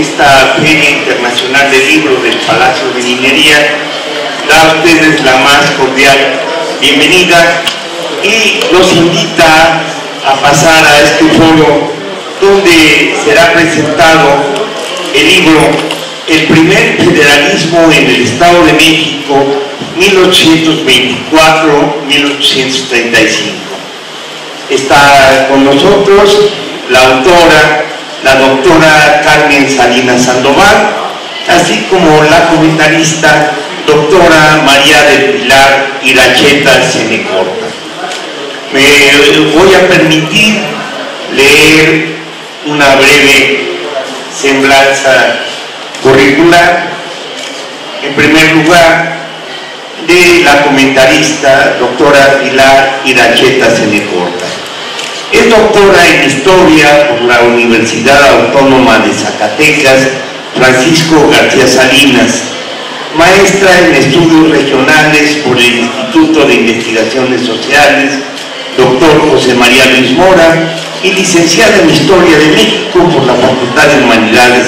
esta Feria Internacional de Libros del Palacio de Minería da a ustedes la más cordial bienvenida y los invita a pasar a este foro donde será presentado el libro El primer federalismo en el Estado de México 1824-1835. Está con nosotros la autora la doctora Carmen Salinas Sandoval, así como la comentarista doctora María del Pilar Iracheta Senecorta. Me voy a permitir leer una breve semblanza curricular. En primer lugar, de la comentarista doctora Pilar Iracheta Senecorta. Es doctora en Historia por la Universidad Autónoma de Zacatecas, Francisco García Salinas, maestra en Estudios Regionales por el Instituto de Investigaciones Sociales, doctor José María Luis Mora, y licenciada en Historia de México por la Facultad de Humanidades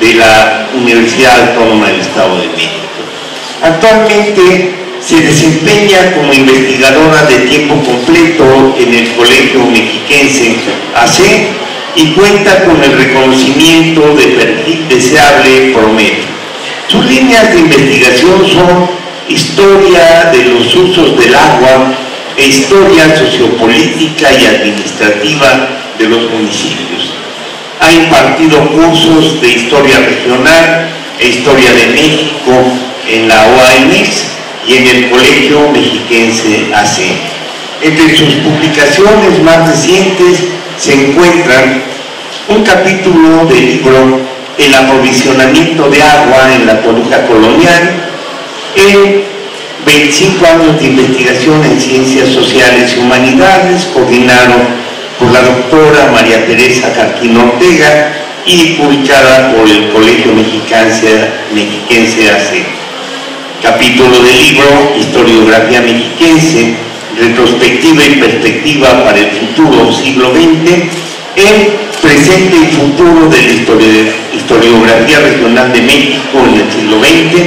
de la Universidad Autónoma del Estado de México. Actualmente se desempeña como investigadora de tiempo completo en el Colegio Mexiquense AC y cuenta con el reconocimiento de perfil deseable promedio. Sus líneas de investigación son historia de los usos del agua e historia sociopolítica y administrativa de los municipios. Ha impartido cursos de historia regional e historia de México en la OAMX y en el Colegio Mexiquense AC. Entre sus publicaciones más recientes se encuentran un capítulo del libro El aprovisionamiento de agua en la Toluca colonial, en 25 años de investigación en ciencias sociales y humanidades, coordinado por la doctora María Teresa Carquín Ortega y publicada por el Colegio Mexiquense, Mexiquense AC capítulo del libro Historiografía Mexiquense, retrospectiva y perspectiva para el futuro siglo XX, el presente y futuro de la historiografía regional de México en el siglo XX,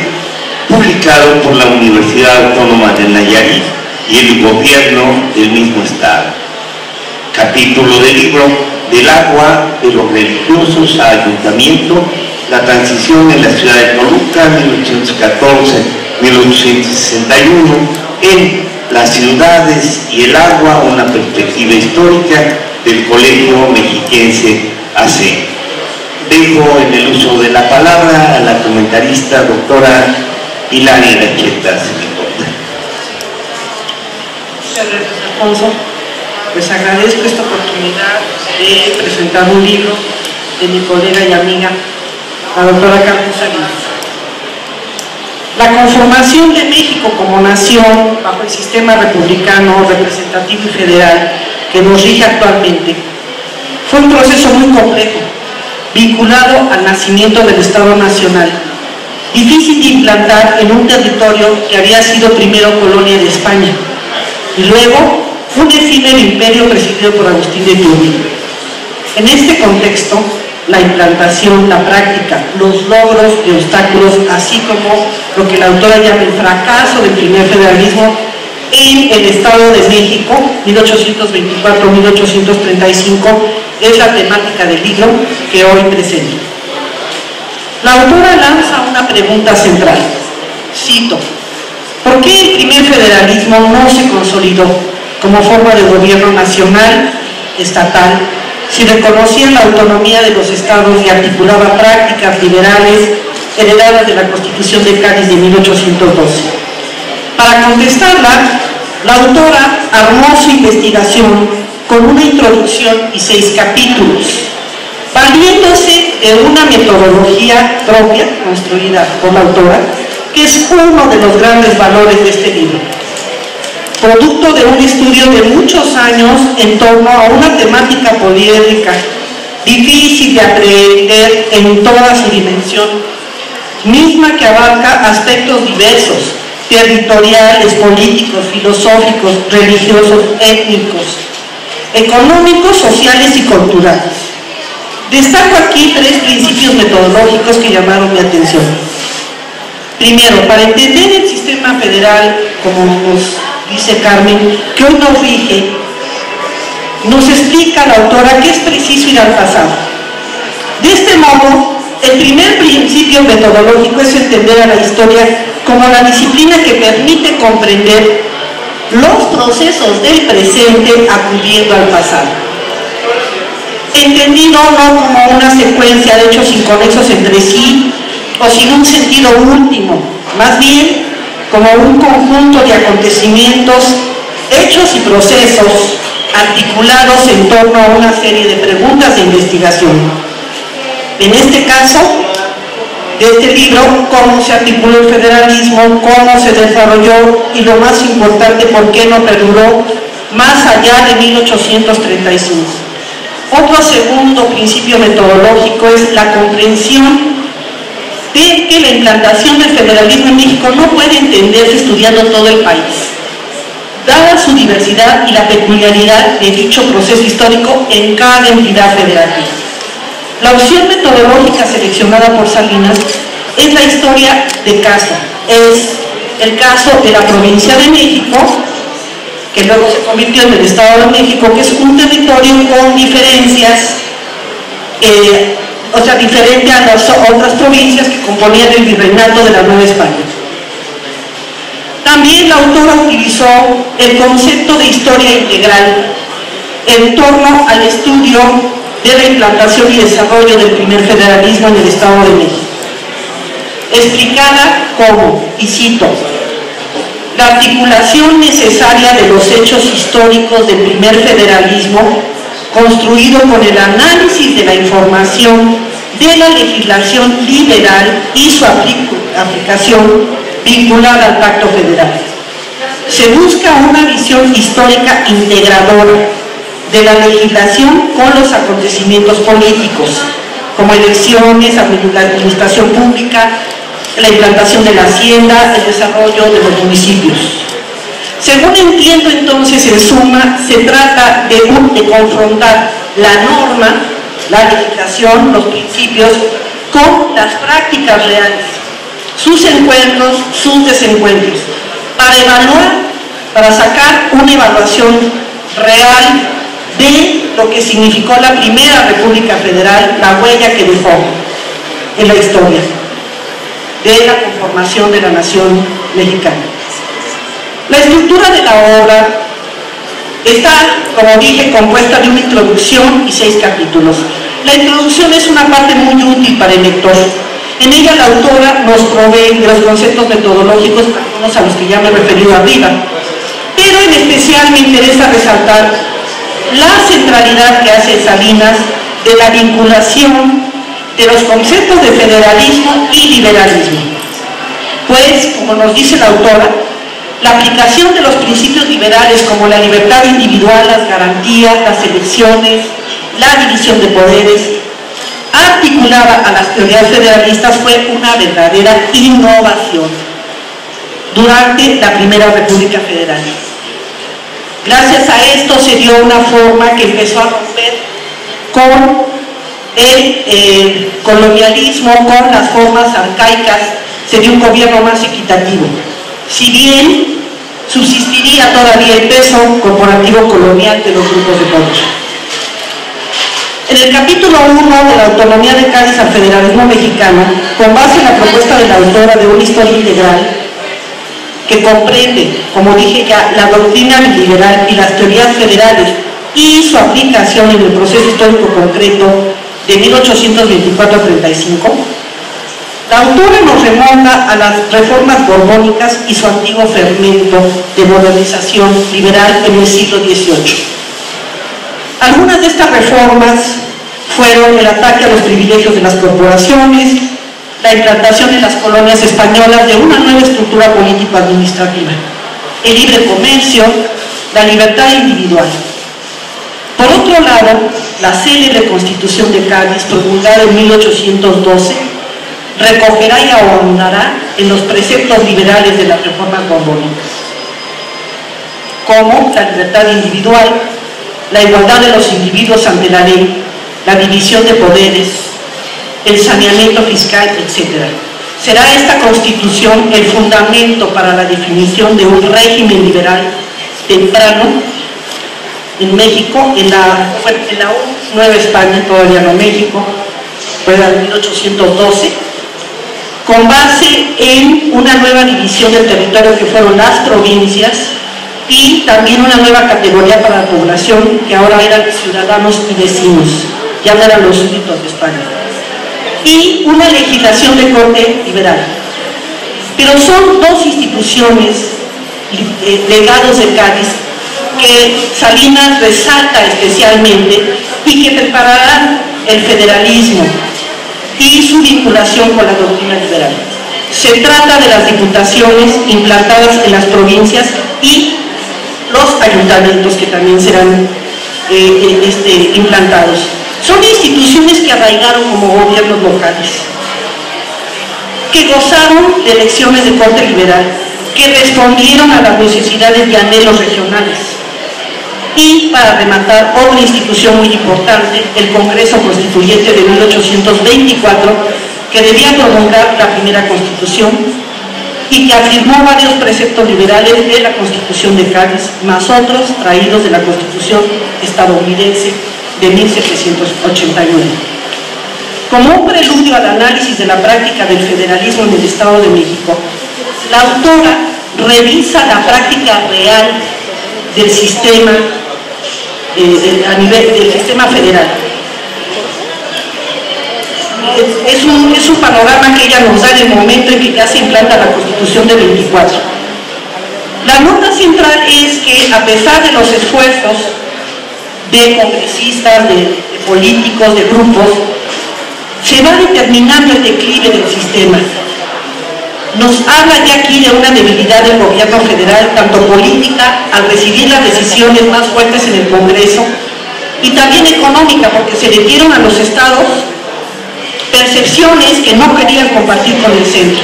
publicado por la Universidad Autónoma de Nayarit y el gobierno del mismo estado. Capítulo del libro Del agua de los religiosos a ayuntamiento, la transición en la ciudad de Toluca, 1814 1861, en Las ciudades y el agua, una perspectiva histórica del Colegio Mexiquense AC. Dejo en el uso de la palabra a la comentarista doctora Hilaria Racheta Muchas gracias, Alfonso. Pues agradezco esta oportunidad de presentar un libro de mi colega y amiga, la doctora Carmen Salinas. La conformación de México como nación bajo el sistema republicano, representativo y federal que nos rige actualmente fue un proceso muy complejo, vinculado al nacimiento del Estado Nacional, difícil de implantar en un territorio que había sido primero colonia de España y luego un efímero imperio presidido por Agustín de Iturbide. En este contexto, la implantación, la práctica, los logros y obstáculos, así como lo que la autora llama el fracaso del primer federalismo en el Estado de México, 1824-1835, es la temática del libro que hoy presento. La autora lanza una pregunta central. Cito, ¿por qué el primer federalismo no se consolidó como forma de gobierno nacional, estatal, si reconocía la autonomía de los estados y articulaba prácticas liberales heredadas de la Constitución de Cádiz de 1812. Para contestarla, la autora armó su investigación con una introducción y seis capítulos, valiéndose de una metodología propia, construida por la autora, que es uno de los grandes valores de este libro producto de un estudio de muchos años en torno a una temática poliédrica, difícil de aprender en toda su dimensión, misma que abarca aspectos diversos, territoriales, políticos, filosóficos, religiosos, étnicos, económicos, sociales y culturales. Destaco aquí tres principios metodológicos que llamaron mi atención. Primero, para entender el sistema federal, como nos dice Carmen, que hoy nos rige, nos explica la autora que es preciso ir al pasado. De este modo, el primer principio metodológico es entender a la historia como la disciplina que permite comprender los procesos del presente acudiendo al pasado. Entendido no como una secuencia de hechos inconexos entre sí o sin un sentido último, más bien como un conjunto de acontecimientos, hechos y procesos articulados en torno a una serie de preguntas de investigación en este caso, de este libro, cómo se articuló el federalismo, cómo se desarrolló y lo más importante, por qué no perduró más allá de 1835. Otro segundo principio metodológico es la comprensión de que la implantación del federalismo en México no puede entenderse estudiando todo el país, dada su diversidad y la peculiaridad de dicho proceso histórico en cada entidad federativa. La opción metodológica seleccionada por Salinas es la historia de caso. Es el caso de la provincia de México, que luego se convirtió en el Estado de México, que es un territorio con diferencias, eh, o sea, diferente a las otras provincias que componían el virreinato de la Nueva España. También la autora utilizó el concepto de historia integral en torno al estudio de la implantación y desarrollo del primer federalismo en el Estado de México. Explicada como, y cito, la articulación necesaria de los hechos históricos del primer federalismo construido con el análisis de la información de la legislación liberal y su aplicación vinculada al pacto federal. Se busca una visión histórica integradora de la legislación con los acontecimientos políticos, como elecciones, administración pública, la implantación de la hacienda, el desarrollo de los municipios. Según entiendo entonces, en suma, se trata de, de confrontar la norma, la legislación, los principios, con las prácticas reales, sus encuentros, sus desencuentros, para evaluar, para sacar una evaluación real de lo que significó la primera República Federal, la huella que dejó en la historia de la conformación de la nación mexicana. La estructura de la obra está, como dije, compuesta de una introducción y seis capítulos. La introducción es una parte muy útil para el lector. En ella la autora nos provee de los conceptos metodológicos, algunos a los que ya me he referido arriba, pero en especial me interesa resaltar la centralidad que hace Salinas de la vinculación de los conceptos de federalismo y liberalismo. Pues, como nos dice la autora, la aplicación de los principios liberales como la libertad individual, las garantías, las elecciones, la división de poderes, articulada a las teorías federalistas fue una verdadera innovación durante la Primera República Federal. Gracias a esto se dio una forma que empezó a romper con el colonialismo, con las formas arcaicas, se dio un gobierno más equitativo. Si bien subsistiría todavía el peso corporativo colonial de los grupos de poder. En el capítulo 1 de la autonomía de Cádiz al federalismo mexicano, con base en la propuesta de la autora de una historia integral, que comprende, como dije ya, la doctrina liberal y las teorías federales y su aplicación en el proceso histórico concreto de 1824 a 35, la autora nos remonta a las reformas borbónicas y su antiguo fermento de modernización liberal en el siglo XVIII. Algunas de estas reformas fueron el ataque a los privilegios de las corporaciones, la implantación en las colonias españolas de una nueva estructura político-administrativa, el libre comercio, la libertad individual. Por otro lado, la célebre Constitución de Cádiz, promulgada en 1812, recogerá y ahondará en los preceptos liberales de las reformas borbónicas, como la libertad individual, la igualdad de los individuos ante la ley, la división de poderes, el saneamiento fiscal, etc. Será esta constitución el fundamento para la definición de un régimen liberal temprano en México, en la, en la Nueva España, todavía no México, fue en 1812, con base en una nueva división del territorio que fueron las provincias y también una nueva categoría para la población que ahora eran ciudadanos y vecinos, ya no eran los súbditos de España. Y una legislación de corte liberal. Pero son dos instituciones, eh, legados de Cádiz, que Salinas resalta especialmente y que prepararán el federalismo y su vinculación con la doctrina liberal. Se trata de las diputaciones implantadas en las provincias y los ayuntamientos que también serán eh, eh, este, implantados. Son instituciones que arraigaron como gobiernos locales, que gozaron de elecciones de corte liberal, que respondieron a las necesidades y anhelos regionales. Y para rematar, otra institución muy importante, el Congreso Constituyente de 1824, que debía prolongar la primera constitución y que afirmó varios preceptos liberales de la Constitución de Cádiz, más otros traídos de la Constitución estadounidense de 1789. Como un preludio al análisis de la práctica del federalismo en el Estado de México, la autora revisa la práctica real del sistema eh, a nivel del sistema federal es un, es un panorama que ella nos da en el momento en que ya se implanta la Constitución de 24. La nota central es que a pesar de los esfuerzos de congresistas, de, políticos, de grupos, se va determinando el declive del sistema. Nos habla ya aquí de una debilidad del gobierno federal, tanto política, al recibir las decisiones más fuertes en el Congreso, y también económica, porque se le dieron a los estados percepciones que no querían compartir con el centro.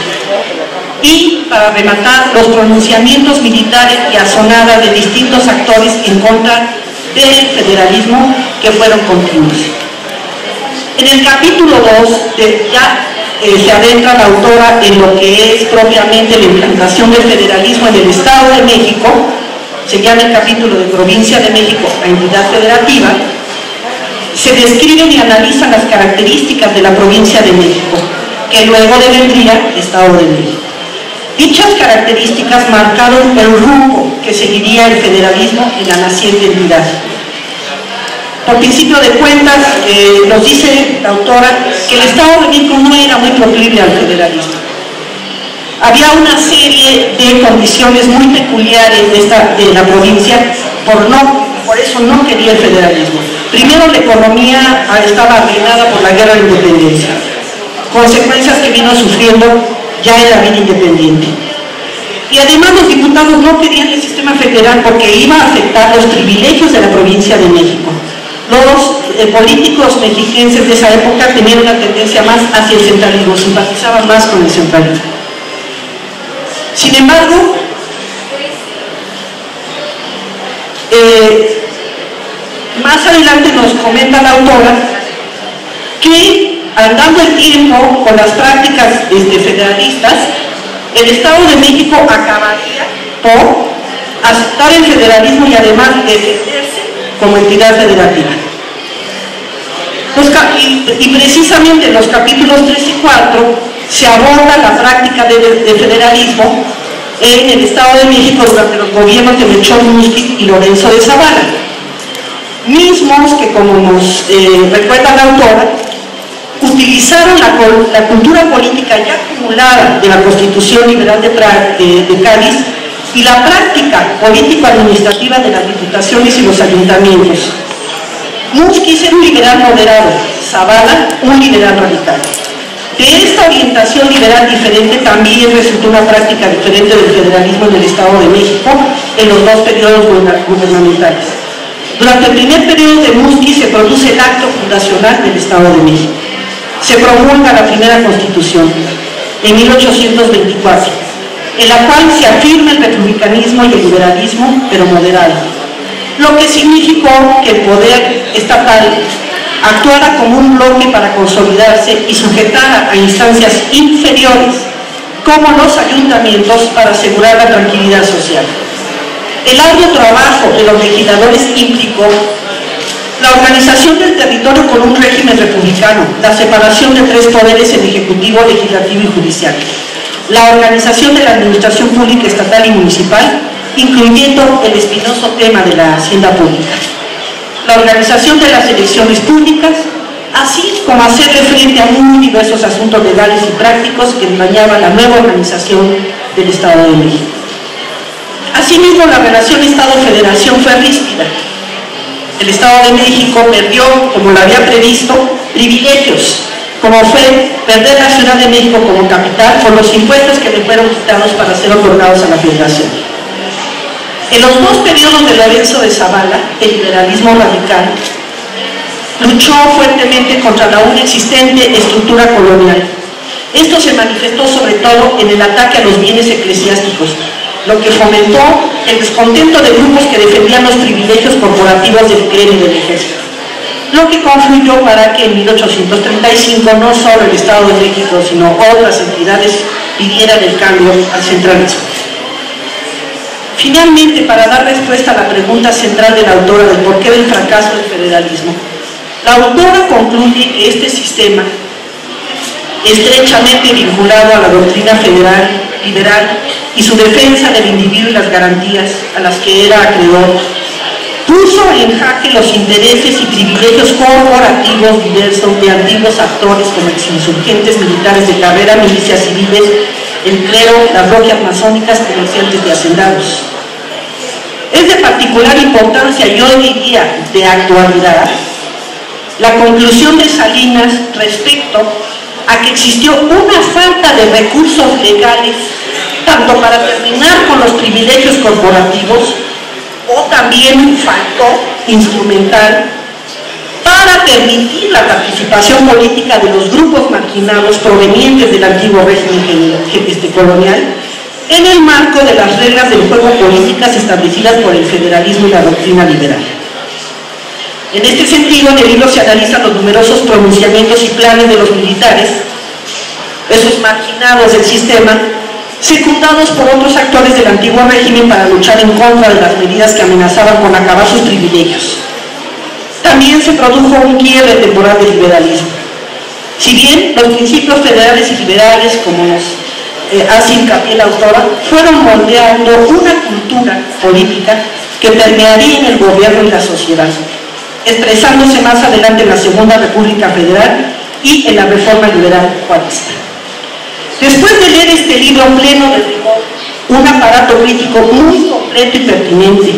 Y, para rematar, los pronunciamientos militares y asonadas de distintos actores en contra del federalismo que fueron continuos. En el capítulo 2 ya eh, se adentra la autora en lo que es propiamente la implantación del federalismo en el Estado de México, se llama el capítulo de Provincia de México, la entidad federativa, se describen y analizan las características de la provincia de México, que luego devendría Estado de México. Dichas características marcaron el rumbo que seguiría el federalismo en la naciente entidad. Por principio de cuentas, eh, nos dice la autora que el Estado de no era muy proclive al federalismo. Había una serie de condiciones muy peculiares de, esta, de la provincia, por, no, por eso no quería el federalismo. Primero la economía estaba arruinada por la guerra de independencia, consecuencias que vino sufriendo ya en la vida independiente. Y además los diputados no querían el sistema federal porque iba a afectar los privilegios de la provincia de México. Los eh, políticos mexiquenses de esa época tenían una tendencia más hacia el centralismo, simpatizaban más con el centralismo. Sin embargo, eh, más adelante nos comenta la autora que andando el tiempo con las prácticas este, federalistas, el Estado de México acabaría por aceptar el federalismo y además defenderse como entidad federativa. y, precisamente en los capítulos 3 y 4 se aborda la práctica de, federalismo en el Estado de México durante los gobiernos de Melchor Musquiz y Lorenzo de Zavala mismos que, como nos eh, recuerda la autora, utilizaron la, cultura política ya acumulada de la Constitución Liberal de, Cádiz y la práctica político-administrativa de las diputaciones y los ayuntamientos. Musquiz era un liberal moderado, Zavala un liberal radical. De esta orientación liberal diferente también resultó una práctica diferente del federalismo en el Estado de México en los dos periodos gubernamentales. Durante el primer periodo de Musqui se produce el acto fundacional del Estado de México. Se promulga la primera constitución en 1824, en la cual se afirma el republicanismo y el liberalismo, pero moderado, lo que significó que el poder estatal actuara como un bloque para consolidarse y sujetara a instancias inferiores, como los ayuntamientos, para asegurar la tranquilidad social. El arduo trabajo de los legisladores implicó la organización del territorio con un régimen republicano, la separación de tres poderes, el ejecutivo, legislativo y judicial, la organización de la administración pública estatal y municipal, incluyendo el espinoso tema de la hacienda pública, la organización de las elecciones públicas, así como hacerle frente a muy diversos asuntos legales y prácticos que dañaban la nueva organización del Estado de México. Asimismo, la relación Estado-Federación fue ríspida. El Estado de México perdió, como lo había previsto, privilegios, como fue perder la Ciudad de México como capital por los impuestos que le fueron quitados para ser otorgados a la Federación. En los dos periodos de Lorenzo de Zavala, el liberalismo radical luchó fuertemente contra la aún existente estructura colonial. Esto se manifestó sobre todo en el ataque a los bienes eclesiásticos, lo que fomentó el descontento de grupos que defendían los privilegios corporativos del clero y del ejército, lo que confluyó para que en 1835 no solo el Estado de México, sino otras entidades pidieran el cambio al centralismo. Finalmente, para dar respuesta a la pregunta central de la autora del porqué del fracaso del federalismo, la autora concluye que este sistema, estrechamente vinculado a la doctrina federal liberal y su defensa del individuo y las garantías a las que era acreedor, puso en jaque los intereses y privilegios corporativos diversos de antiguos actores como insurgentes militares de carrera, milicias civiles, el clero, las logias masónicas, comerciantes y hacendados. Es de particular importancia, yo diría, de actualidad, la conclusión de Salinas respecto a que existió una falta de recursos legales tanto para terminar con los privilegios corporativos o también faltó instrumental para permitir la participación política de los grupos marginados provenientes del antiguo régimen este, colonial en el marco de las reglas del juego políticas establecidas por el federalismo y la doctrina liberal. En este sentido, en el libro se analizan los numerosos pronunciamientos y planes de los militares, esos marginados del sistema, secundados por otros actores del antiguo régimen para luchar en contra de las medidas que amenazaban con acabar sus privilegios. También se produjo un quiebre temporal del liberalismo. Si bien los principios federales y liberales, como nos eh, hace hincapié la autora, fueron moldeando una cultura política que permearía en el gobierno y la sociedad expresándose más adelante en la Segunda República Federal y en la Reforma Liberal Juanista. Después de leer este libro pleno de rigor, un aparato crítico muy completo y pertinente,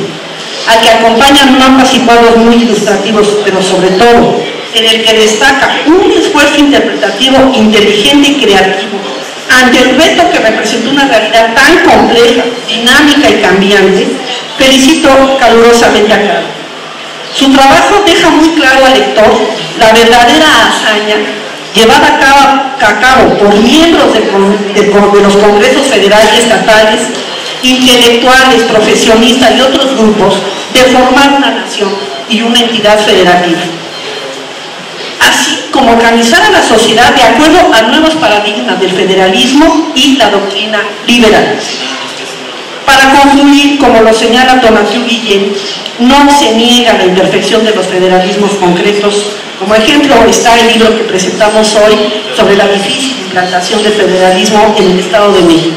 al que acompañan mapas y cuadros muy ilustrativos, pero sobre todo en el que destaca un esfuerzo interpretativo inteligente y creativo ante el reto que representa una realidad tan compleja, dinámica y cambiante, felicito calurosamente a Carlos. Su trabajo deja muy claro al lector la verdadera hazaña llevada a cabo, por miembros de, los congresos federales y estatales, intelectuales, profesionistas y otros grupos de formar una nación y una entidad federativa. Así como organizar a la sociedad de acuerdo a nuevos paradigmas del federalismo y la doctrina liberal. Para concluir, como lo señala Tonatiu Guillén, no se niega la imperfección de los federalismos concretos. Como ejemplo está el libro que presentamos hoy sobre la difícil implantación del federalismo en el Estado de México.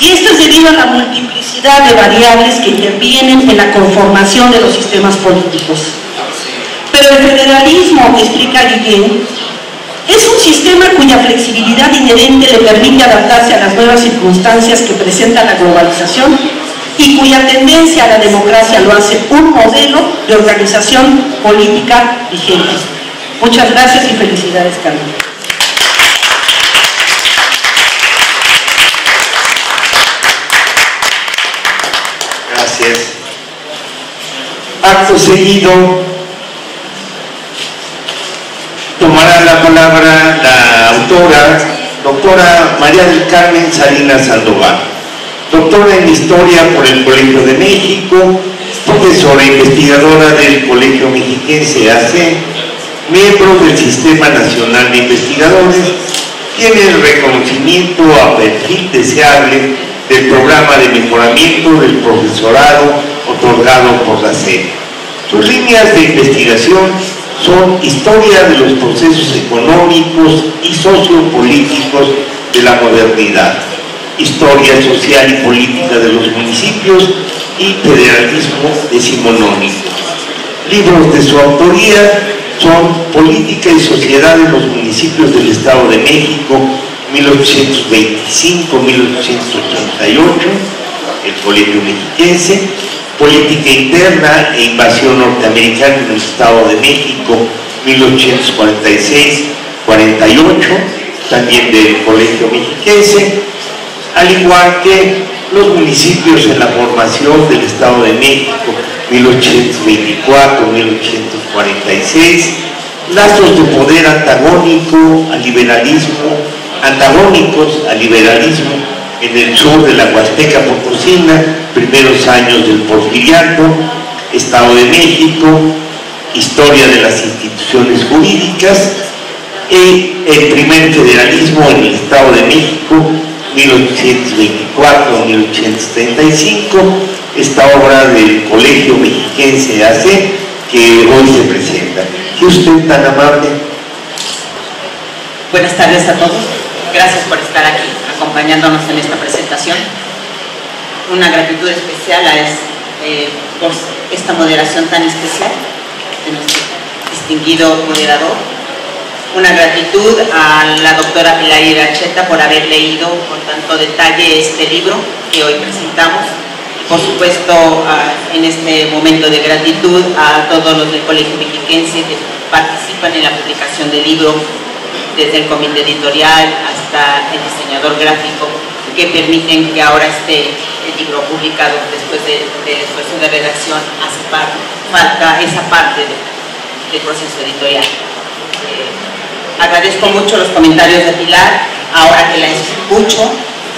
Y esto es debido a la multiplicidad de variables que intervienen en la conformación de los sistemas políticos. Pero el federalismo, explica Guillén, es un sistema cuya flexibilidad inherente le permite adaptarse a las nuevas circunstancias que presenta la globalización y cuya tendencia a la democracia lo hace un modelo de organización política vigente. Muchas gracias y felicidades, Carmen. Gracias. Acto seguido, tomará la palabra la autora, doctora María del Carmen Salinas Sandoval doctora en Historia por el Colegio de México, profesora investigadora del Colegio Mexiquense AC, miembros del Sistema Nacional de Investigadores, tiene el reconocimiento a perfil deseable del programa de mejoramiento del profesorado otorgado por la SED. Sus líneas de investigación son historia de los procesos económicos y sociopolíticos de la modernidad, historia social y política de los municipios y federalismo decimonónico. Libros de su autoría son Política y Sociedad en los municipios del Estado de México, 1825-1888, el Colegio Mexiquense, Política Interna e Invasión Norteamericana en el Estado de México, 1846-48, también del Colegio Mexiquense, al igual que los municipios en la formación del Estado de México, 1824-1846, lazos de poder antagónico al liberalismo, antagónicos al liberalismo en el sur de la Huasteca Potosina, primeros años del Porfiriato, Estado de México, historia de las instituciones jurídicas y el primer federalismo en el Estado de México, 1824-1835, esta obra del Colegio Mexiquense AC que hoy se presenta. ¿Qué usted tan amable? Buenas tardes a todos. Gracias por estar aquí acompañándonos en esta presentación. Una gratitud especial a eh, por esta moderación tan especial de nuestro distinguido moderador. Una gratitud a la doctora Pilar Iracheta por haber leído con tanto detalle este libro que hoy presentamos por supuesto, en este momento de gratitud a todos los del Colegio Mexiquense que participan en la publicación del libro, desde el comité editorial hasta el diseñador gráfico, que permiten que ahora esté el libro publicado después del esfuerzo de redacción, hace falta esa parte del proceso editorial. Eh, agradezco mucho los comentarios de Pilar, ahora que la escucho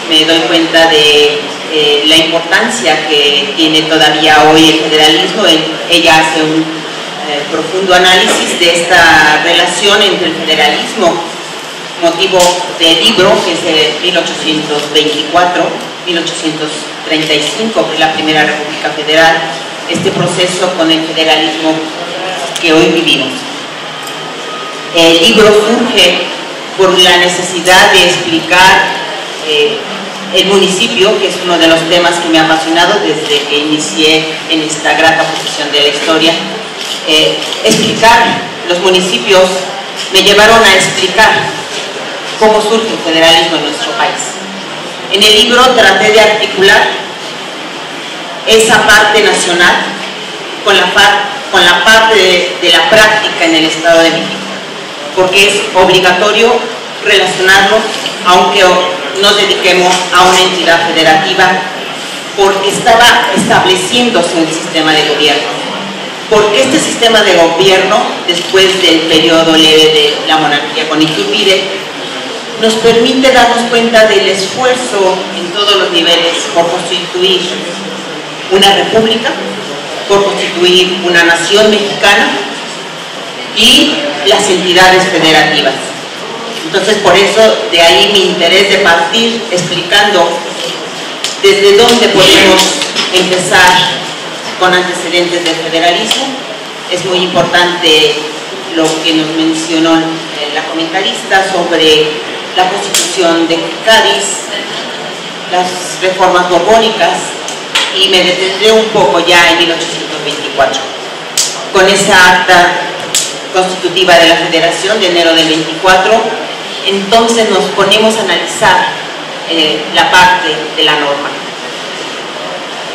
me doy cuenta de eh, la importancia que tiene todavía hoy el federalismo. Ella hace un eh, profundo análisis de esta relación entre el federalismo, motivo del libro, que es de 1824, 1835, que es la primera República Federal, este proceso con el federalismo que hoy vivimos. El libro surge por la necesidad de explicar eh, el municipio, que es uno de los temas que me ha apasionado desde que inicié en esta grata posición de la historia. Eh, explicar los municipios me llevaron a explicar cómo surge el federalismo en nuestro país. En el libro traté de articular esa parte nacional con la, parte de, de la práctica en el Estado de México, porque es obligatorio relacionarlo, aunque nos dediquemos a una entidad federativa porque estaba estableciéndose el sistema de gobierno. Porque este sistema de gobierno, después del periodo leve de la monarquía con Iturbide, nos permite darnos cuenta del esfuerzo en todos los niveles por constituir una república, por constituir una nación mexicana y las entidades federativas. Entonces, por eso, de ahí mi interés de partir explicando desde dónde podemos empezar con antecedentes del federalismo. Es muy importante lo que nos mencionó la comentarista sobre la constitución de Cádiz, las reformas borbónicas y me detendré un poco ya en 1824 con esa acta constitutiva de la federación de enero del 24 entonces nos ponemos a analizar eh, la parte de la norma.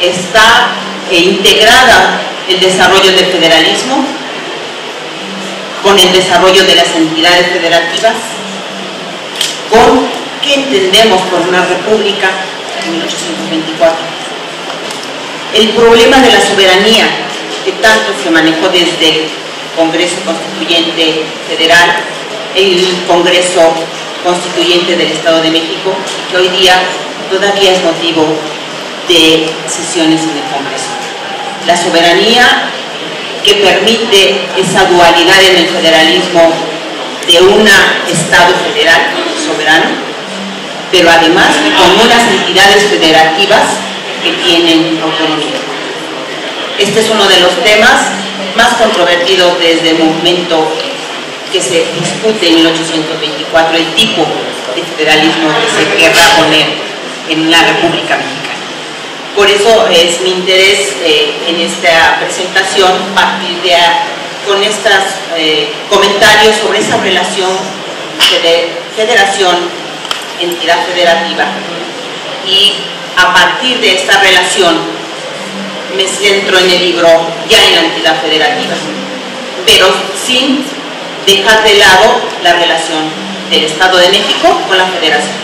Está eh, integrada el desarrollo del federalismo con el desarrollo de las entidades federativas, con qué entendemos por una república en 1824. El problema de la soberanía que tanto se manejó desde el Congreso Constituyente Federal el Congreso Constituyente del Estado de México, que hoy día todavía es motivo de sesiones en el Congreso. La soberanía que permite esa dualidad en el federalismo de un Estado federal soberano, pero además con unas entidades federativas que tienen autonomía. Este es uno de los temas más controvertidos desde el momento que se discute en 1824, el tipo de federalismo que se querrá poner en la República Mexicana. Por eso es mi interés eh, en esta presentación partir de con estos eh, comentarios sobre esa relación de federación-entidad federativa y a partir de esta relación me centro en el libro ya en la entidad federativa, pero sin dejar de lado la relación del Estado de México con la Federación.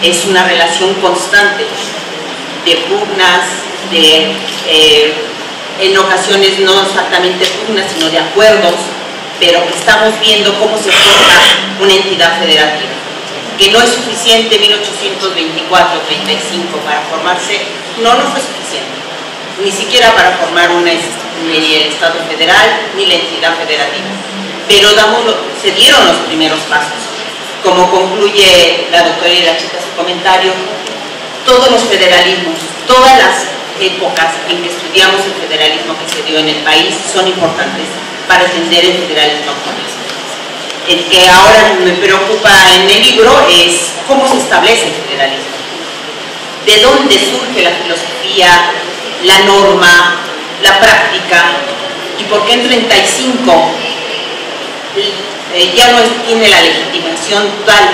Es una relación constante de pugnas, de, eh, en ocasiones no exactamente pugnas, sino de acuerdos, pero que estamos viendo cómo se forma una entidad federativa, que no es suficiente 1824-35 para formarse, no, no fue suficiente, ni siquiera para formar una, ni el Estado federal ni la entidad federativa, pero damos, se dieron los primeros pasos, como concluye la doctora y la chica su comentario, todos los federalismos, todas las épocas en que estudiamos el federalismo que se dio en el país son importantes para entender el federalismo actual. El que ahora me preocupa en el libro es cómo se establece el federalismo, de dónde surge la filosofía, la norma, la práctica y por qué en 35 eh, ya no tiene la legitimación tal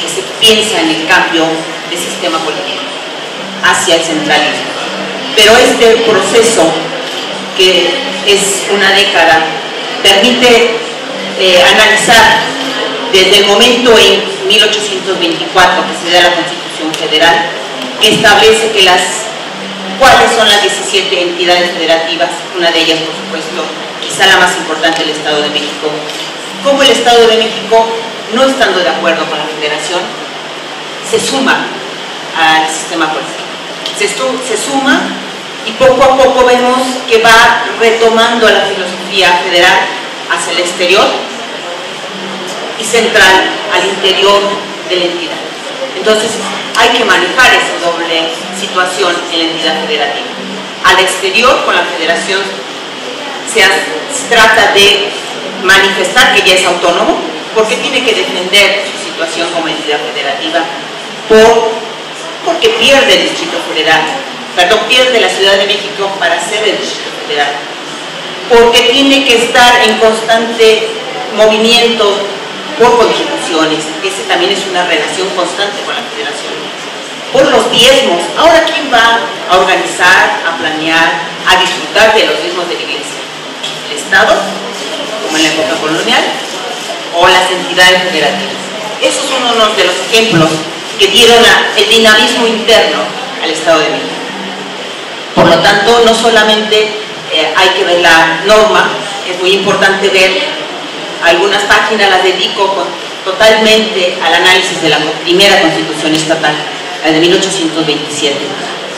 que se piensa en el cambio de sistema político hacia el centralismo. Pero este proceso, que es una década, permite eh, analizar desde el momento en 1824 que se da la Constitución Federal, que establece que las cuáles son las 17 entidades federativas, una de ellas por supuesto, quizá la más importante el Estado de México, como el Estado de México, no estando de acuerdo con la federación, se suma al sistema político se, suma y poco a poco vemos que va retomando la filosofía federal hacia el exterior y central al interior de la entidad. Entonces hay que manejar esa doble situación en la entidad federativa. Al exterior, con la federación, se, trata de manifestar que ya es autónomo, porque tiene que defender su situación como entidad federativa porque pierde el Distrito Federal, perdón, pierde la Ciudad de México para ser el Distrito Federal, porque tiene que estar en constante movimiento por contribuciones, ese también es una relación constante con la federación, por los diezmos, ahora quién va a organizar, a planear, a disfrutar de los diezmos de la iglesia, el Estado, como en la época colonial, o las entidades federativas. Esos son unos de los ejemplos que dieron el dinamismo interno al Estado de México. Por lo tanto, no solamente eh, hay que ver la norma, es muy importante ver algunas páginas, las dedico totalmente al análisis de la primera constitución estatal, la de 1827,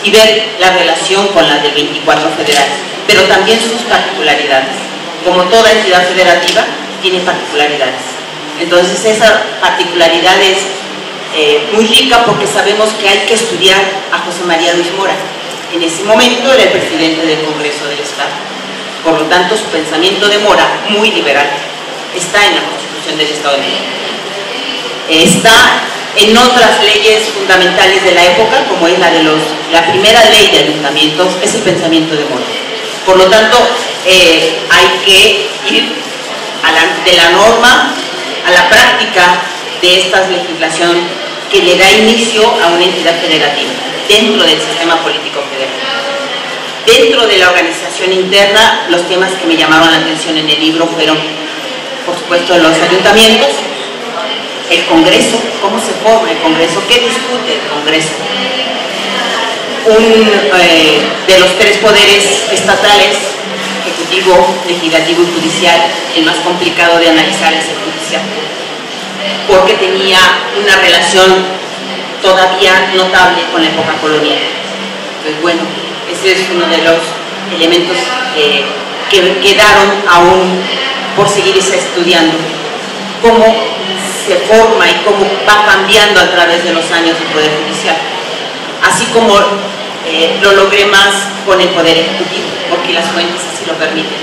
y ver la relación con la del 24 federal, pero también sus particularidades. Como toda entidad federativa, tiene particularidades. Entonces, esas particularidades eh, muy rica porque sabemos que hay que estudiar a José María Luis Mora. En ese momento era el presidente del Congreso del Estado. Por lo tanto, su pensamiento de Mora, muy liberal, está en la Constitución del Estado de México. Está en otras leyes fundamentales de la época, como es la de los, la primera ley de ayuntamientos, es el pensamiento de Mora. Por lo tanto, eh, hay que ir de la norma a la práctica de esta legislación que le da inicio a una entidad federativa dentro del sistema político federal. Dentro de la organización interna, los temas que me llamaron la atención en el libro fueron, por supuesto, los ayuntamientos, el Congreso, cómo se forma el Congreso, qué discute el Congreso. Un eh, de los tres poderes estatales, ejecutivo, legislativo y judicial, el más complicado de analizar es el judicial porque tenía una relación todavía notable con la época colonial. Pues bueno, ese es uno de los elementos que que quedaron aún por seguirse estudiando. Cómo se forma y cómo va cambiando a través de los años el Poder Judicial. Así como eh, lo logré más con el Poder Ejecutivo, porque las fuentes así lo permiten.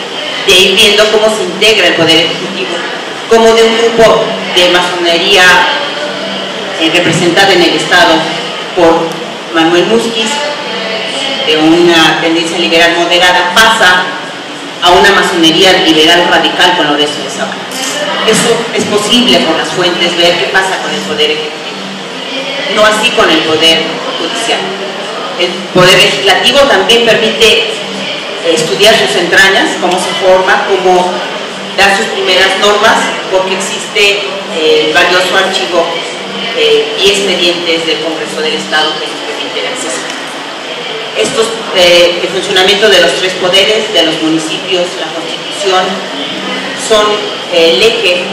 De ir viendo cómo se integra el Poder Ejecutivo, cómo de un grupo de masonería eh, representada en el Estado por Manuel Musquiz, de una tendencia liberal moderada, pasa a una masonería liberal radical con Lorenzo de Zavala. Eso es posible por las fuentes ver qué pasa con el poder ejecutivo, no así con el poder judicial. El poder legislativo también permite estudiar sus entrañas, cómo se forma, cómo da sus primeras normas, porque existe el valioso archivo eh, y expedientes del Congreso del Estado que nos permite el acceso. Estos, eh, el funcionamiento de los tres poderes, de los municipios, la Constitución, son el eje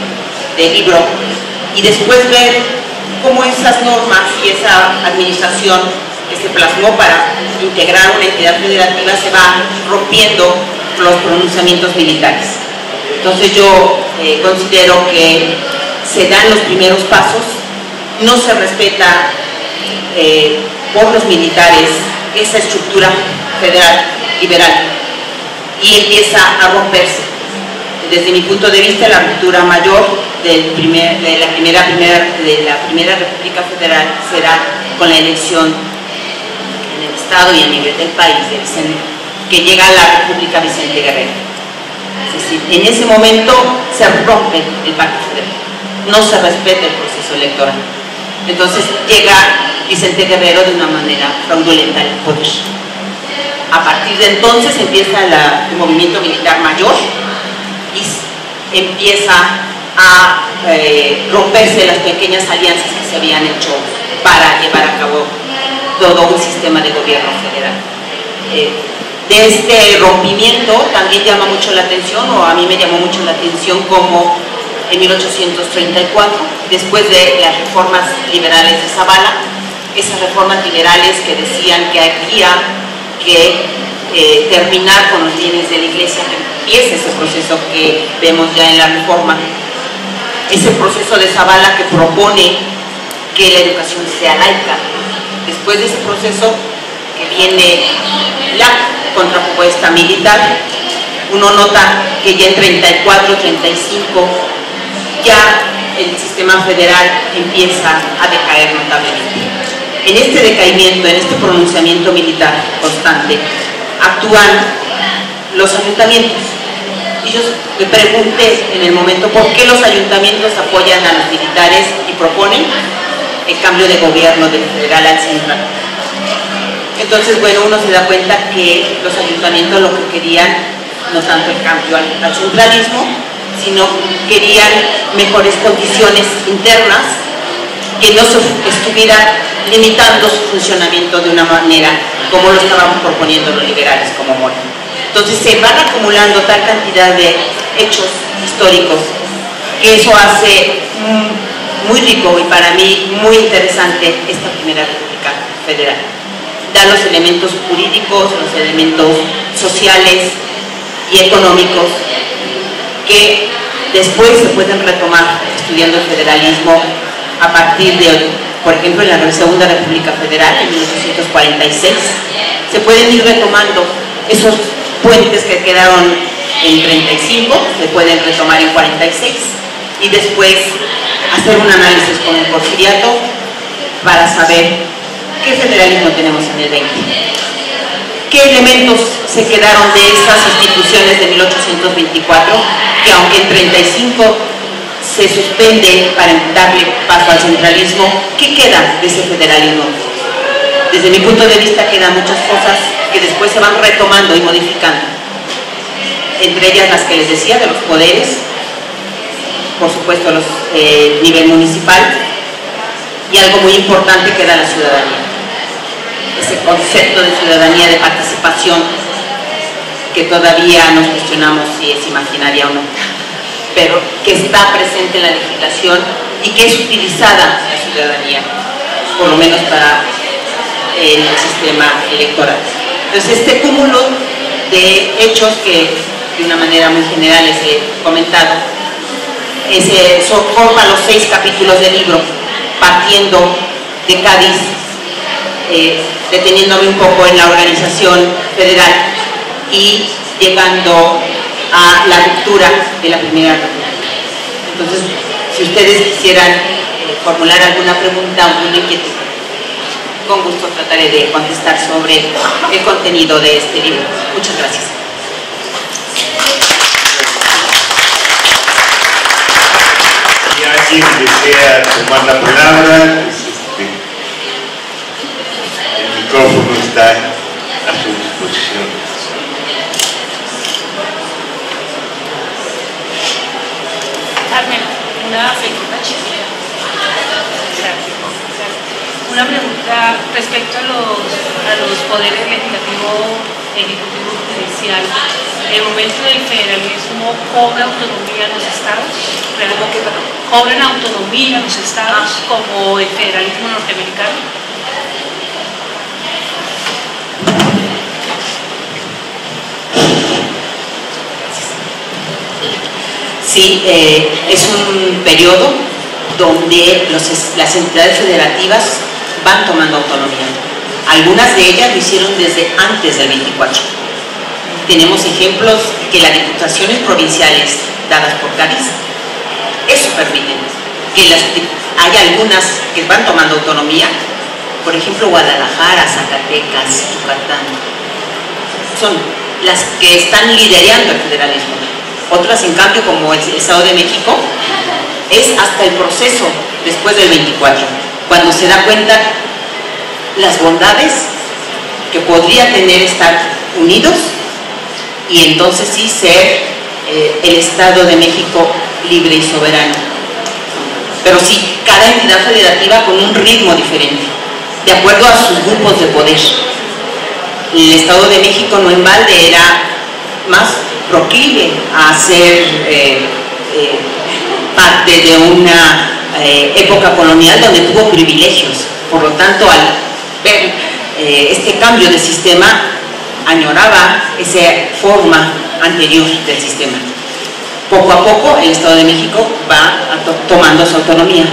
del libro y después ver cómo esas normas y esa administración que se plasmó para integrar una entidad federativa se va rompiendo los pronunciamientos militares. Entonces yo eh, considero que se dan los primeros pasos, no se respeta eh, por los militares esa estructura federal liberal. Y empieza a romperse. Desde mi punto de vista, la ruptura mayor del de, la primera, de la primera República Federal será con la elección en el Estado y a nivel del país que llega a la República Vicente Guerrero. Es decir, en ese momento se rompe el pacto federal, no se respeta el proceso electoral. Entonces llega Vicente Guerrero de una manera fraudulenta al poder. A partir de entonces empieza el movimiento militar mayor, y empieza a eh, romperse las pequeñas alianzas que se habían hecho para llevar a cabo todo un sistema de gobierno federal. Eh, de este rompimiento también llama mucho la atención, o a mí me llamó mucho la atención como en 1834, después de las reformas liberales de Zavala, esas reformas liberales que decían que había que eh, terminar con los bienes de la iglesia, empieza ese proceso que vemos ya en la reforma, ese proceso de Zavala que propone que la educación sea laica. Después de ese proceso que viene la contrapropuesta militar, uno nota que ya en 34, 35, ya el sistema federal empieza a decaer notablemente. En este decaimiento, en este pronunciamiento militar constante, actúan los ayuntamientos. Y yo me pregunté en el momento por qué los ayuntamientos apoyan a los militares y proponen el cambio de gobierno del federal al central. Entonces, bueno, uno se da cuenta que los ayuntamientos lo que querían, no tanto el cambio al, centralismo, sino querían mejores condiciones internas que no se estuvieran limitando su funcionamiento de una manera como lo estaban proponiendo los liberales como Mora. Entonces se van acumulando tal cantidad de hechos históricos que eso hace muy rico y para mí muy interesante esta primera República Federal. Da los elementos jurídicos, los elementos sociales y económicos que después se pueden retomar estudiando el federalismo a partir de, por ejemplo, en la Segunda República Federal en 1846. Se pueden ir retomando esos puentes que quedaron en 35, se pueden retomar en 46 y después hacer un análisis con el porfiriato para saber qué federalismo tenemos en el 20. ¿Qué elementos se quedaron de esas instituciones de 1824 que aunque en 35 se suspende para darle paso al centralismo, ¿qué queda de ese federalismo? Desde mi punto de vista quedan muchas cosas que después se van retomando y modificando. Entre ellas las que les decía de los poderes, por supuesto los eh, nivel municipal y algo muy importante que da la ciudadanía. Ese concepto de ciudadanía, de participación, que todavía nos cuestionamos si es imaginaria o no, pero que está presente en la legislación y que es utilizada la ciudadanía, por lo menos para el sistema electoral. Entonces, este cúmulo de hechos que de una manera muy general les he comentado, ese, forma los seis capítulos del libro, partiendo de Cádiz, eh, deteniéndome un poco en la organización federal y llegando a la ruptura de la Primera República. Entonces, si ustedes quisieran eh, formular alguna pregunta o alguna inquietud, con gusto trataré de contestar sobre el contenido de este libro. Muchas gracias. Si alguien desea tomar la palabra, micrófono está a su disposición. Carmen, una pregunta Una pregunta respecto a los, a los poderes legislativo, ejecutivo, judicial. En el momento del federalismo cobra autonomía los estados, cobran autonomía los estados como el federalismo norteamericano. Sí, eh, es un periodo donde las entidades federativas van tomando autonomía. Algunas de ellas lo hicieron desde antes del 24. Tenemos ejemplos que las diputaciones provinciales dadas por Cádiz, eso permite que las, hay algunas que van tomando autonomía, por ejemplo Guadalajara, Zacatecas, Yucatán, son las que están liderando el federalismo. Otras, en cambio, como el Estado de México, es hasta el proceso después del 24 cuando se da cuenta las bondades que podría tener estar unidos y entonces sí ser eh, el Estado de México libre y soberano. Pero sí, cada entidad federativa con un ritmo diferente, de acuerdo a sus grupos de poder. El Estado de México no en balde era más proclive a ser eh, eh, parte de una eh, época colonial donde tuvo privilegios. Por lo tanto, al ver este cambio de sistema, añoraba esa forma anterior del sistema. Poco a poco el Estado de México va tomando su autonomía.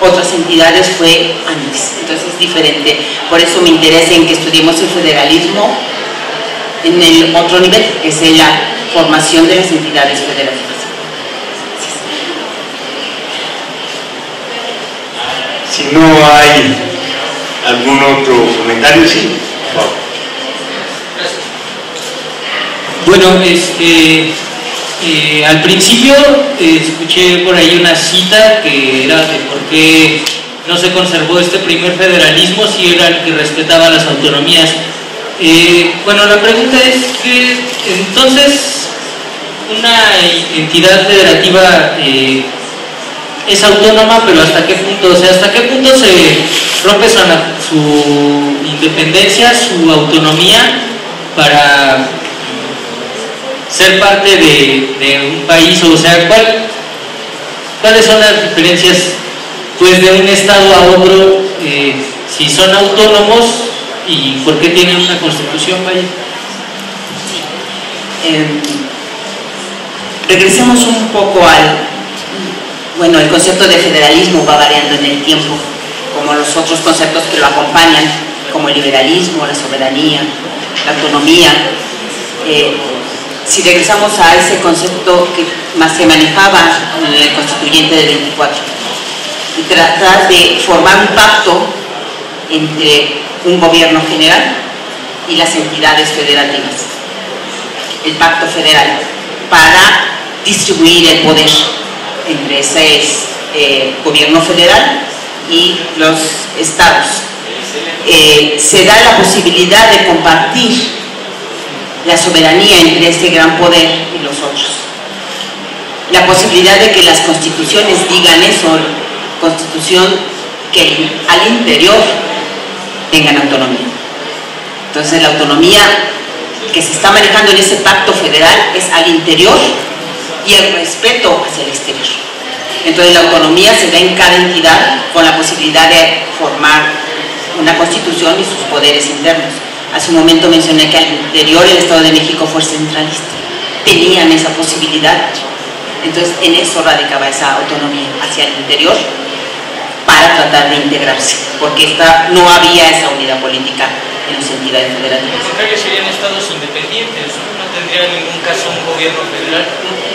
Otras entidades fue antes, entonces es diferente. Por eso me interesa en que estudiemos el federalismo en el otro nivel, que es la formación de las entidades federativas. Si no hay algún otro comentario, sí, Bueno, este, eh, al principio eh, escuché por ahí una cita que era de por qué no se conservó este primer federalismo si era el que respetaba las autonomías. Eh, bueno, la pregunta es que entonces una entidad federativa es autónoma, pero hasta qué punto, o sea, hasta qué punto se rompe su, independencia, su autonomía para ser parte de, un país, o sea, ¿cuáles son las diferencias pues de un estado a otro, eh, si son autónomos y por qué tienen una constitución, vaya? Em, regresemos un poco al, bueno, el concepto de federalismo va variando en el tiempo, como los otros conceptos que lo acompañan, como el liberalismo, la soberanía, la autonomía. Eh, si regresamos a ese concepto que más se manejaba en el constituyente del 24, y tratar de formar un pacto entre un gobierno general y las entidades federativas, el pacto federal, para distribuir el poder entre ese eh, gobierno federal y los estados. Eh, se da la posibilidad de compartir la soberanía entre este gran poder y los otros. La posibilidad de que las constituciones digan eso, constitución que al interior tengan autonomía. Entonces la autonomía que se está manejando en ese pacto federal es al interior y el respeto hacia el exterior. Entonces la autonomía se da en cada entidad con la posibilidad de formar una constitución y sus poderes internos. Hace un momento mencioné que al interior el Estado de México fue centralista. tenían esa posibilidad. Entonces, en eso radicaba esa autonomía hacia el interior para tratar de integrarse, porque esta, no había esa unidad política en los entidades federales. que serían estados independientes, no tendría en ningún caso un gobierno federal.